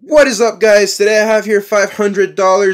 What is up guys? Today I have here $500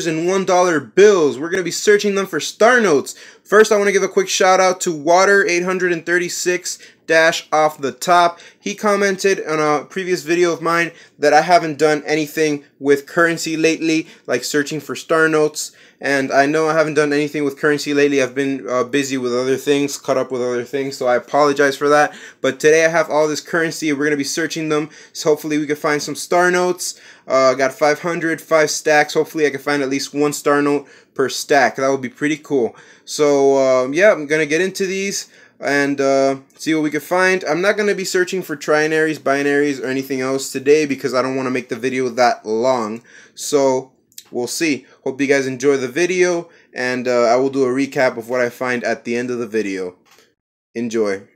and $1 bills. We're going to be searching them for star notes. First I want to give a quick shout out to Water836 dash off the top. He commented on a previous video of mine that I haven't done anything with currency lately, like searching for star notes. And I know I haven't done anything with currency lately. I've been uh, busy with other things, caught up with other things, so I apologize for that. But today I have all this currency. We're going to be searching them. So hopefully we can find some star notes. Uh, got 500, five stacks. Hopefully I can find at least one star note per stack. That would be pretty cool. So um, yeah, I'm going to get into these and uh, see what we can find. I'm not going to be searching for trinaries, binaries, or anything else today because I don't want to make the video that long. So we'll see. Hope you guys enjoy the video, and uh, I will do a recap of what I find at the end of the video. Enjoy.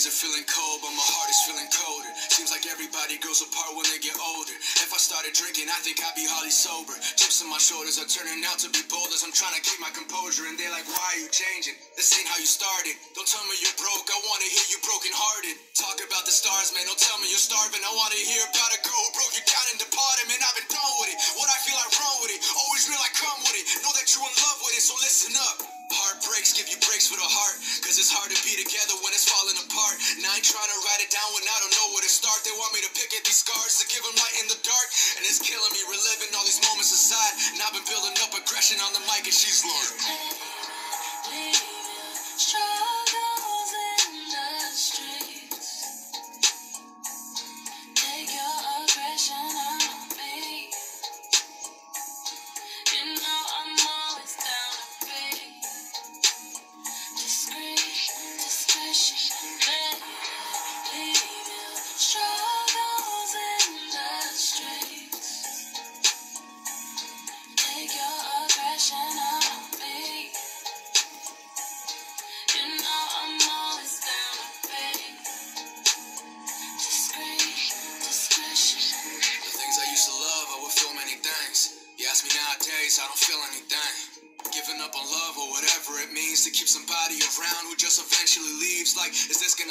Days are feeling cold, but my heart is feeling colder. Seems like everybody grows apart when they get older. If I started drinking, I think I'd be hardly sober. Chips on my shoulders are turning out to be boulders. I'm trying to keep my composure, and they're like, why are you changing? This ain't how you started. Don't tell me you're broke, I wanna hear you broken hearted. Talk about the stars, man, don't tell me you're starving. I wanna hear about a girl who broke you down and departed, man. I've been done with it. What I feel, I run with it. Always real, I come with it. Know that you're in love with it, so listen up. Heartbreaks give you breaks with a heart, cause it's hard to be together when it's falling apart. And I ain't trying to write it down when I don't know where to start. They want me to pick at these scars to give them light in the dark, and it's killing me reliving all these moments aside. And I've been building up aggression on the mic, and she's learned.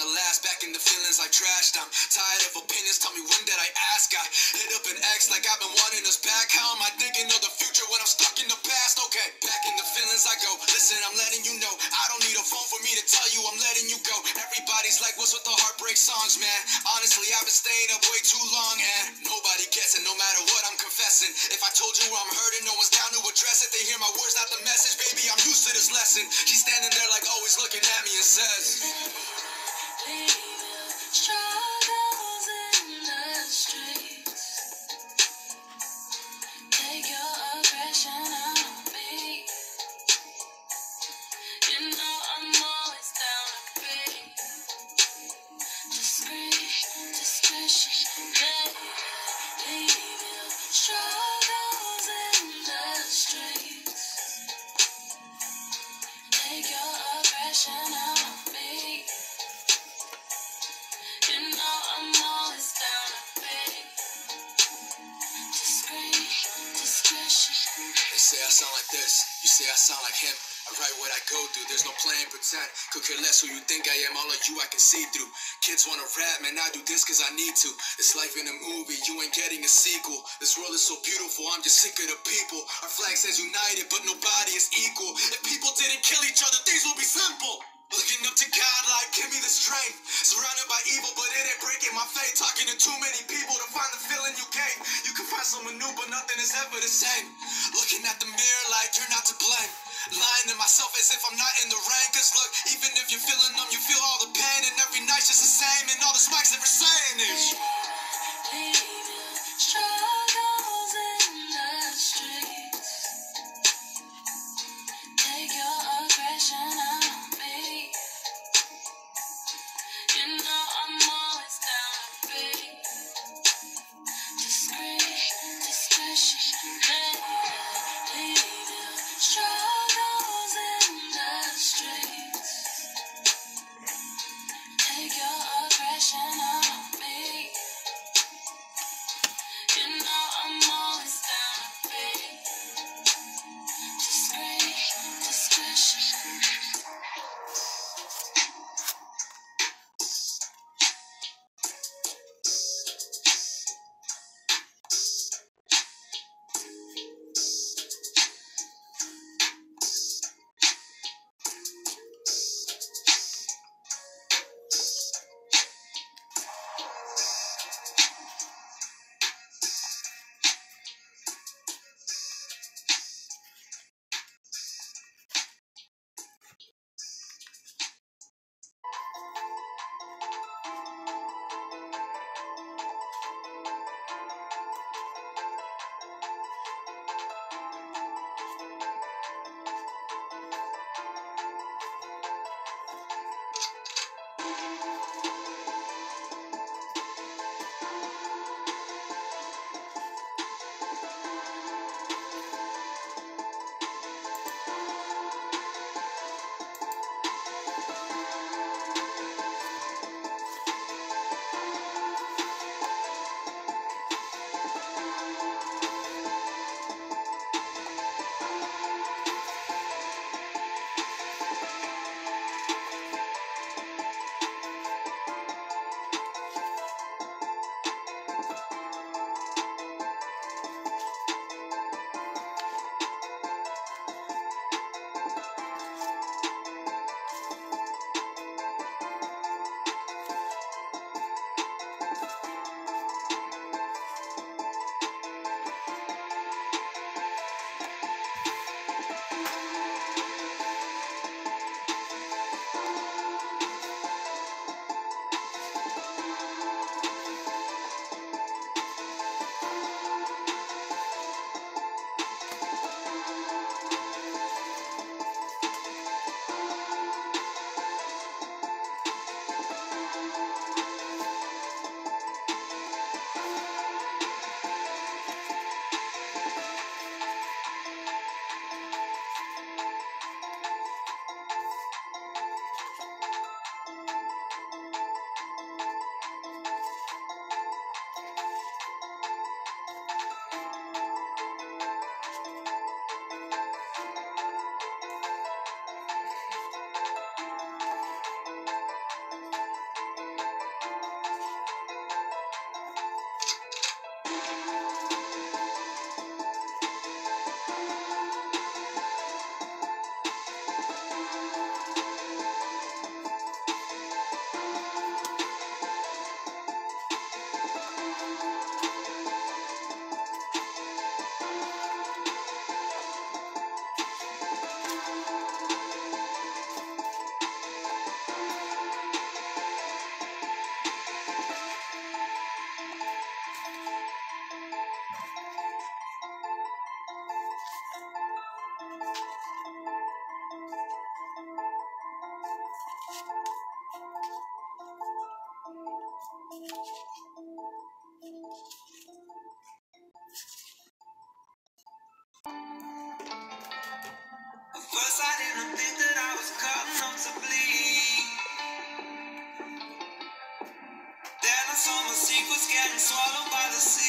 Back in the feelings I trashed. I'm tired of opinions. Tell me when did I ask? I hit up an ex like I've been wanting us back. How am I thinking of the future when I'm stuck in the past? Okay, back in the feelings I go. Listen, I'm letting you know. I don't need a phone for me to tell you I'm letting you go. Everybody's like, what's with the heartbreak songs, man? Honestly, I've been staying up way too long and nobody gets it no matter what I'm confessing. If I told you where I'm hurting, no one's down to address it. They hear my words, not the message. Baby, I'm used to this lesson. She's standing there like always looking at me and says, Struggles in the streets. Could care less who you think I am, all of you I can see through. Kids wanna rap, man, I do this cause I need to. It's life in a movie, you ain't getting a sequel. This world is so beautiful, I'm just sick of the people. Our flag says united, but nobody is equal. If people didn't kill each other, things would be simple. Looking up to God like, give me the strength. Surrounded by evil, but it ain't breaking my faith. Talking to too many people to find the feeling you gain. You can find someone new, but nothing is ever the same. Looking at the mirror like you're not to blame. Lying to myself as if I'm not in the rain. Cause look, even if you're feeling numb, you feel all the pain. And every night's just the same. And all the spikes ever saying is. Saw my secrets getting swallowed by the sea.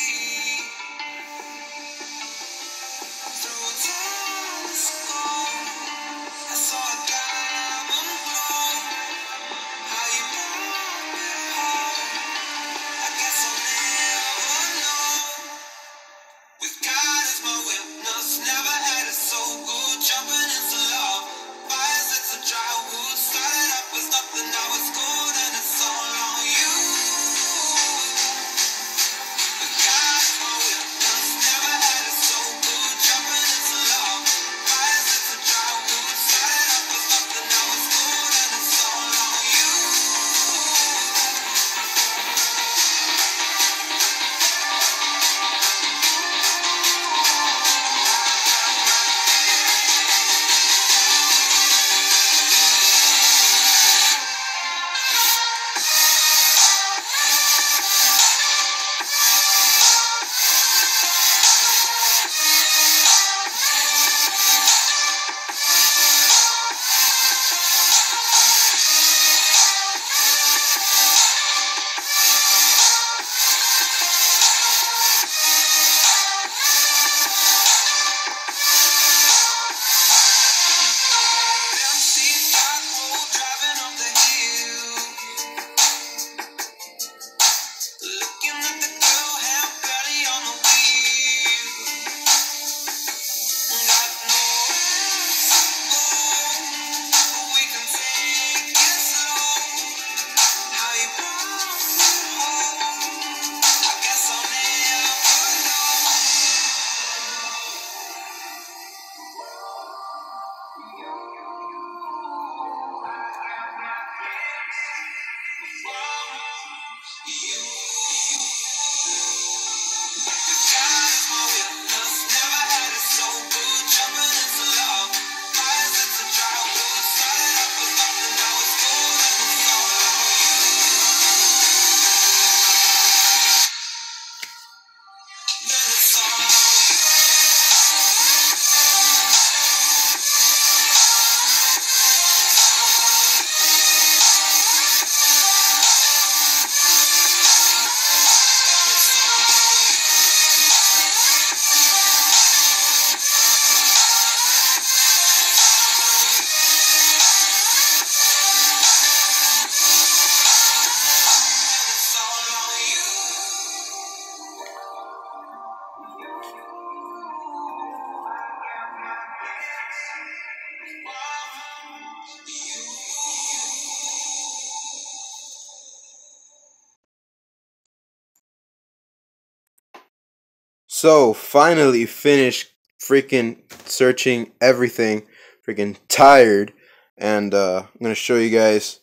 So finally finished freaking searching everything. Freaking tired. And uh, I'm gonna show you guys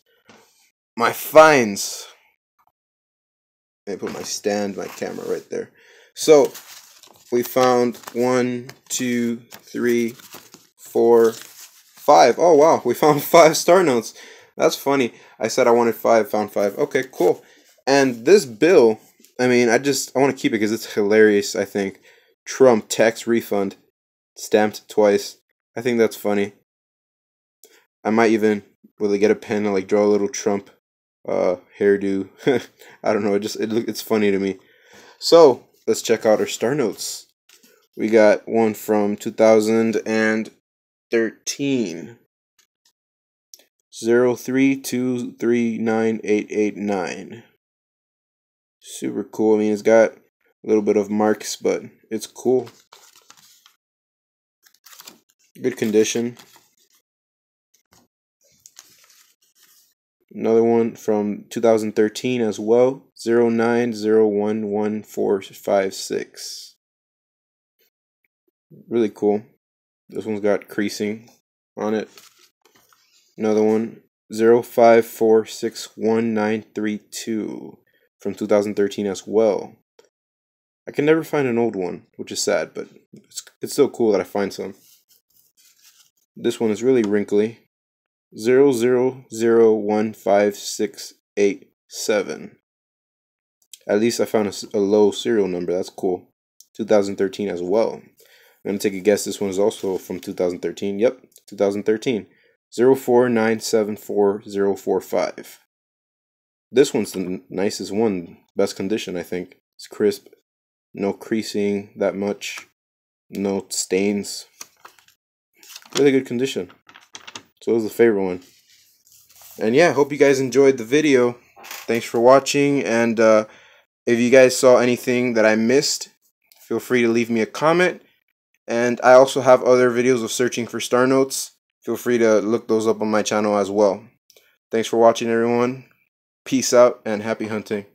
my finds. Let me put my stand, my camera right there. So we found one, two, three, four, five. Oh wow, we found five star notes. That's funny. I said I wanted five, found five. Okay, cool. And this bill, I mean, I just I want to keep it because it's hilarious. I think Trump tax refund stamped twice. I think that's funny. I might even really get a pen and like draw a little Trump uh, hairdo. I don't know. It just it look it's funny to me. So let's check out our star notes. We got one from 2013. 032398889. Super cool. I mean, it's got a little bit of marks, but it's cool. Good condition. Another one from 2013 as well. 09011456. Really cool. This one's got creasing on it. Another one 05461932 from 2013 as well. I can never find an old one, which is sad, but it's, it's still cool that I find some. This one is really wrinkly. 00015687 At least I found a low serial number. That's cool. 2013 as well. I'm gonna take a guess. This one is also from 2013. Yep, 2013. 0497445. This one's the nicest one. Best condition, I think. It's crisp. No creasing that much. No stains. Really good condition. So it was the favorite one. And yeah, hope you guys enjoyed the video. Thanks for watching. And uh, if you guys saw anything that I missed, feel free to leave me a comment. And I also have other videos of searching for star notes. Feel free to look those up on my channel as well. Thanks for watching, everyone. Peace out and happy hunting.